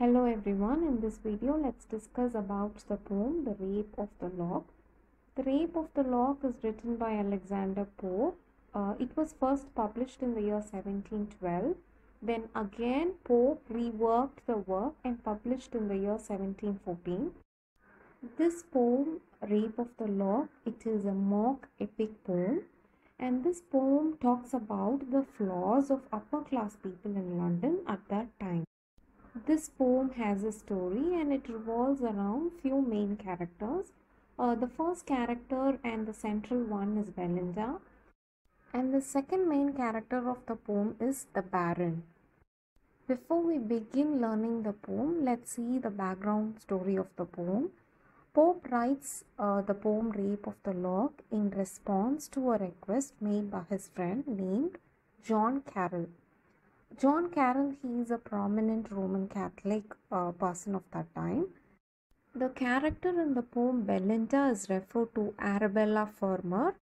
Hello everyone, in this video let's discuss about the poem The Rape of the Lock. The Rape of the Lock is written by Alexander Pope. Uh, it was first published in the year 1712. Then again Pope reworked the work and published in the year 1714. This poem, Rape of the Lock, it is a mock epic poem and this poem talks about the flaws of upper class people in London at that time. This poem has a story and it revolves around few main characters. Uh, the first character and the central one is Belinda, and the second main character of the poem is the Baron. Before we begin learning the poem, let's see the background story of the poem. Pope writes uh, the poem Rape of the Lock in response to a request made by his friend named John Caryll. John Caryll, he is a prominent Roman Catholic uh, person of that time. The character in the poem Belinda is referred to Arabella Fermor.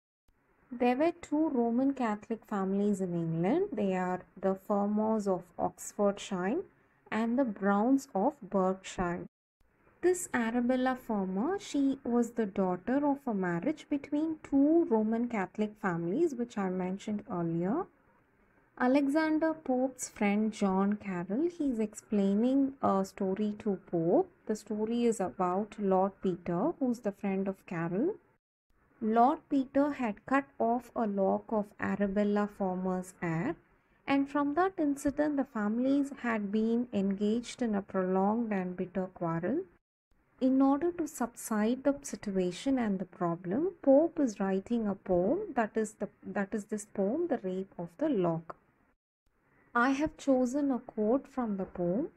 There were two Roman Catholic families in England. They are the Fermors of Oxfordshire and the Browns of Berkshire. This Arabella Fermor, she was the daughter of a marriage between two Roman Catholic families, which I mentioned earlier. Alexander Pope's friend John Caryll, he is explaining a story to Pope. The story is about Lord Petre, who's the friend of Caryll. Lord Petre had cut off a lock of Arabella Fermor's hair, and from that incident, the families had been engaged in a prolonged and bitter quarrel. In order to subside the situation and the problem, Pope is writing a poem that is the that is this poem, The Rape of the Lock. I have chosen a quote from the poem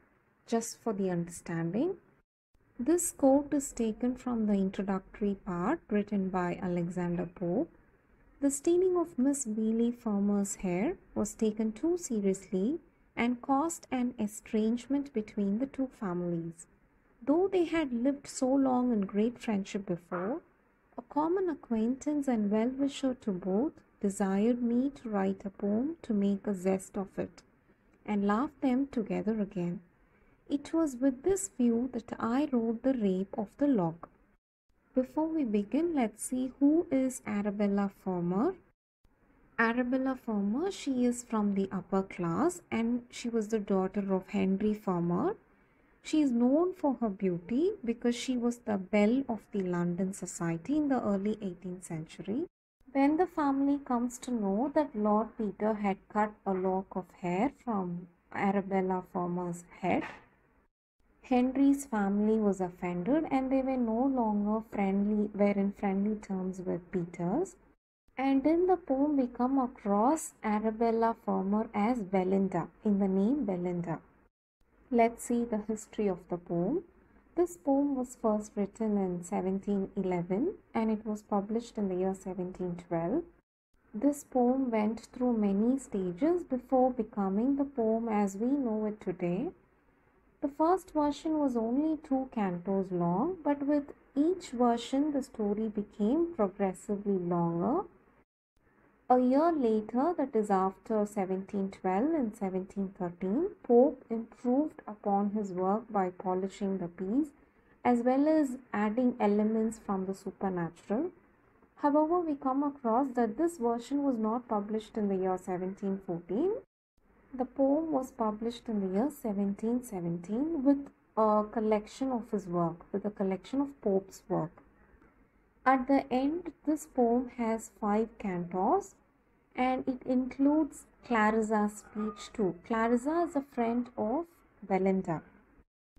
just for the understanding. This quote is taken from the introductory part written by Alexander Pope. The stealing of Miss Beely Fermor's hair was taken too seriously and caused an estrangement between the two families. Though they had lived so long in great friendship before, a common acquaintance and well wisher to both desired me to write a poem to make a zest of it and laugh them together again. It was with this view that I wrote The Rape of the Lock. Before we begin, let's see who is Arabella Fermor. Arabella Fermor, she is from the upper class and she was the daughter of Henry Fermor. She is known for her beauty because she was the belle of the London society in the early 18th century. When the family comes to know that Lord Petre had cut a lock of hair from Arabella Fermor's head, Henry's family was offended and they were no longer friendly, were in friendly terms with Petre's. And in the poem, we come across Arabella Farmer as Belinda in the name Belinda. Let's see the history of the poem. This poem was first written in 1711 and it was published in the year 1712. This poem went through many stages before becoming the poem as we know it today. The first version was only two cantos long, but with each version, the story became progressively longer. A year later, that is after 1712 and 1713, Pope improved upon his work by polishing the piece as well as adding elements from the supernatural. However, we come across that this version was not published in the year 1714. The poem was published in the year 1717 with a collection of his work, with a collection of Pope's work. At the end, this poem has five cantos and it includes Clarissa's speech too. Clarissa is a friend of Belinda.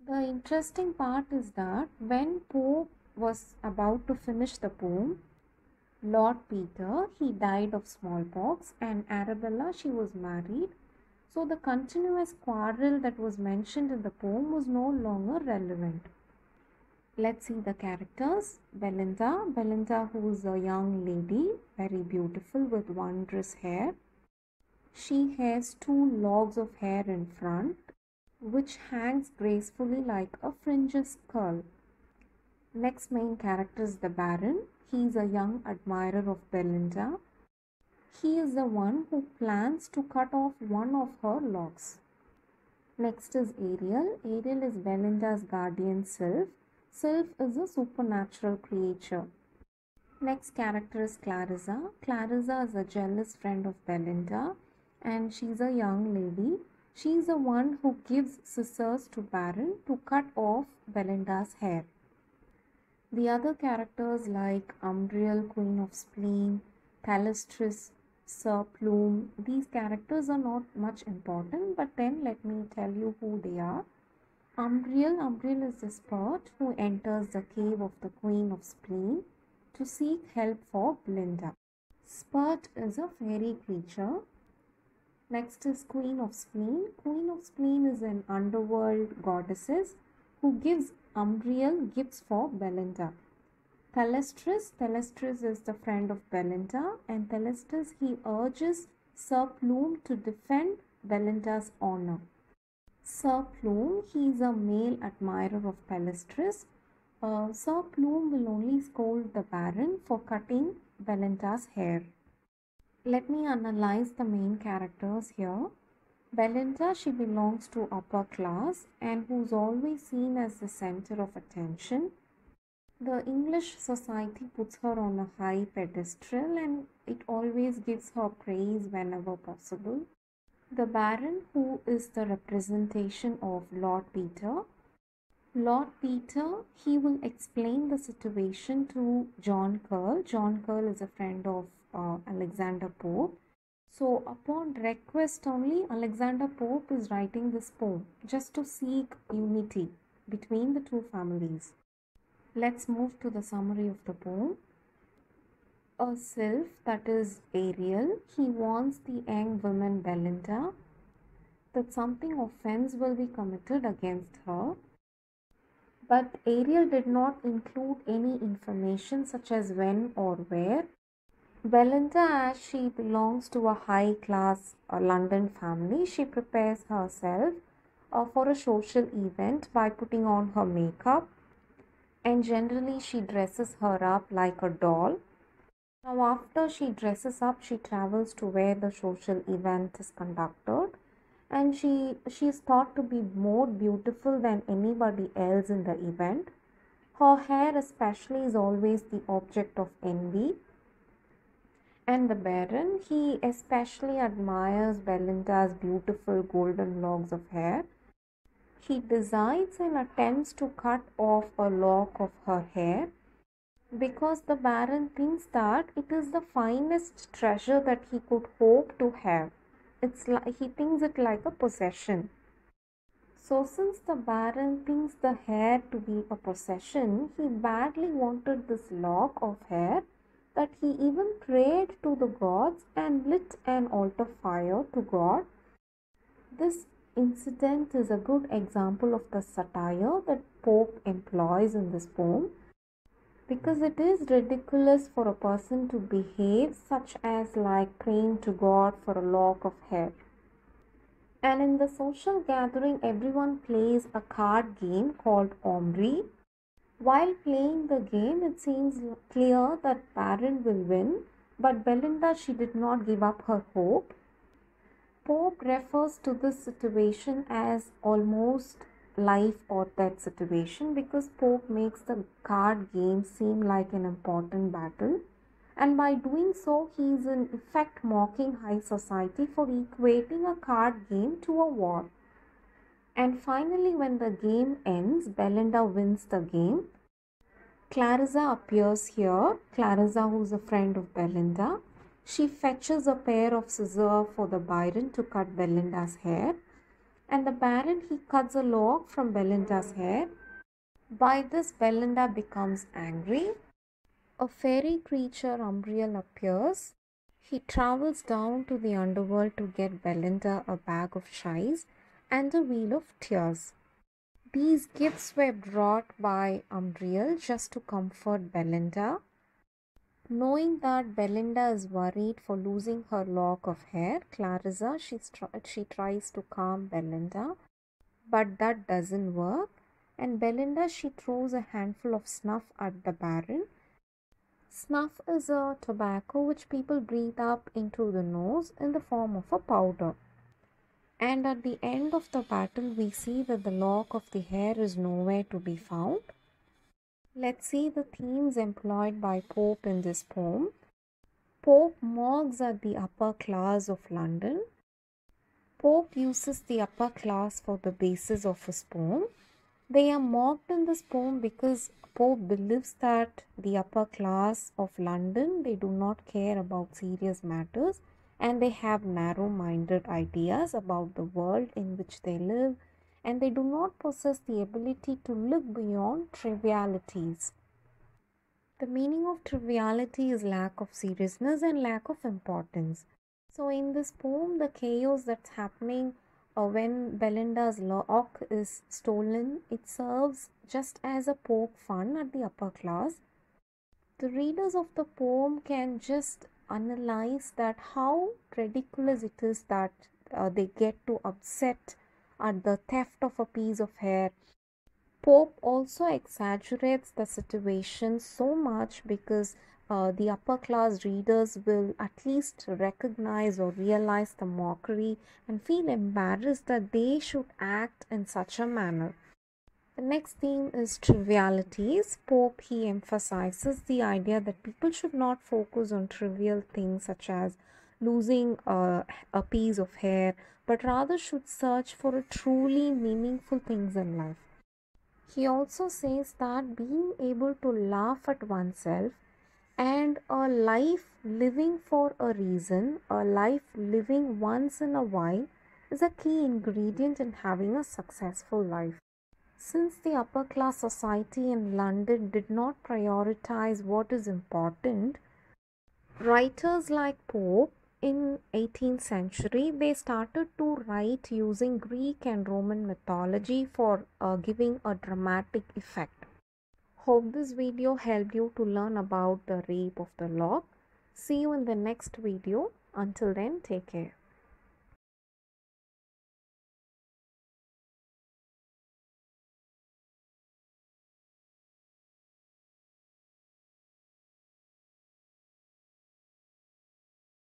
The interesting part is that when Pope was about to finish the poem, Lord Petre, he died of smallpox and Arabella, she was married. So the continuous quarrel that was mentioned in the poem was no longer relevant. Let's see the characters. Belinda. Belinda, who is a young lady, very beautiful with wondrous hair. She has two logs of hair in front, which hangs gracefully like a fringe's curl. Next main character is the Baron. He is a young admirer of Belinda. He is the one who plans to cut off one of her locks. Next is Ariel. Ariel is Belinda's guardian sylph. Sylph is a supernatural creature. Next character is Clarissa. Clarissa is a jealous friend of Belinda and she's a young lady. She's the one who gives scissors to Baron to cut off Belinda's hair. The other characters like Umbriel, Queen of Spleen, Thalestris, Sir Plume, these characters are not much important, but then let me tell you who they are. Umbriel, Umbriel is the spurt who enters the cave of the Queen of Spleen to seek help for Belinda. Spurt is a fairy creature. Next is Queen of Spleen. Queen of Spleen is an underworld goddess who gives Umbriel gifts for Belinda. Thalestris, Thalestris is the friend of Belinda and Thalestris he urges Sir Plume to defend Belinda's honor. Sir Plume, he is a male admirer of Thalestris. Uh, Sir Plume will only scold the Baron for cutting Belinda's hair. Let me analyze the main characters here. Belinda, she belongs to upper class and who's always seen as the center of attention. The English society puts her on a high pedestal and it always gives her praise whenever possible. The Baron, who is the representation of Lord Petre, Lord Petre, he will explain the situation to John Caryll. John Caryll is a friend of uh, Alexander Pope so, upon request only, Alexander Pope is writing this poem just to seek unity between the two families. Let's move to the summary of the poem. A sylph, that is Ariel, he warns the young woman Belinda that something offense will be committed against her. But Ariel did not include any information such as when or where Belinda, as she belongs to a high class uh, London family, she prepares herself uh, for a social event by putting on her makeup and generally she dresses her up like a doll. Now, after she dresses up, she travels to where the social event is conducted and she, she is thought to be more beautiful than anybody else in the event. Her hair, especially, is always the object of envy and the Baron, he especially admires Belinda's beautiful golden locks of hair. He decides and attempts to cut off a lock of her hair because the Baron thinks that it is the finest treasure that he could hope to have. It's like he thinks it like a possession. So, since the Baron thinks the hair to be a possession, he badly wanted this lock of hair that he even prayed to the gods and lit an altar fire to God. This incident is a good example of the satire that Pope employs in this poem because it is ridiculous for a person to behave such as like praying to God for a lock of hair. And in the social gathering, everyone plays a card game called Ombre. while playing the game, it seems clear that Baron will win, but Belinda she did not give up her hope. Pope refers to this situation as almost life or death situation because Pope makes the card game seem like an important battle and by doing so he is in effect mocking high society for equating a card game to a war. And finally, when the game ends, Belinda wins the game. Clarissa appears here. Clarissa, who's a friend of Belinda. She fetches a pair of scissors for the Baron to cut Belinda's hair. And the Baron, he cuts a lock from Belinda's hair. By this, Belinda becomes angry. A fairy creature, Umbriel, appears. He travels down to the underworld to get Belinda a bag of shies and a wheel of tears. These gifts were brought by Umbriel just to comfort Belinda. Knowing that Belinda is worried for losing her lock of hair, Clarissa she, she tries to calm Belinda, but that doesn't work. And Belinda she throws a handful of snuff at the Baron. Snuff is a tobacco which people breathe up into the nose in the form of a powder. And at the end of the battle, we see that the lock of the hair is nowhere to be found. Let's see the themes employed by Pope in this poem. Pope mocks at the upper class of London. Pope uses the upper class for the basis of his poem. They are mocked in this poem because Pope believes that the upper class of London they do not care about serious matters and they have narrow minded ideas about the world in which they live and they do not possess the ability to look beyond trivialities. The meaning of triviality is lack of seriousness and lack of importance. So, in this poem, the chaos that's happening uh, when Belinda's lock is stolen, it serves just as a poke fun at the upper class. The readers of the poem can just analyze that how ridiculous it is that uh, they get to upset at the theft of a piece of hair. Pope also exaggerates the situation so much because uh, the upper class readers will at least recognize or realize the mockery and feel embarrassed that they should act in such a manner. The next theme is trivialities. Pope he emphasizes the idea that people should not focus on trivial things such as losing uh, a piece of hair, but rather should search for truly meaningful things in life. He also says that being able to laugh at oneself and a life living for a reason, a life living once in a while, is a key ingredient in having a successful life. Since the upper class society in London did not prioritize what is important, writers like Pope in 18th century they started to write using Greek and Roman mythology for uh, giving a dramatic effect. Hope this video helped you to learn about the rape of the lock. See you in the next video. Until then, take care.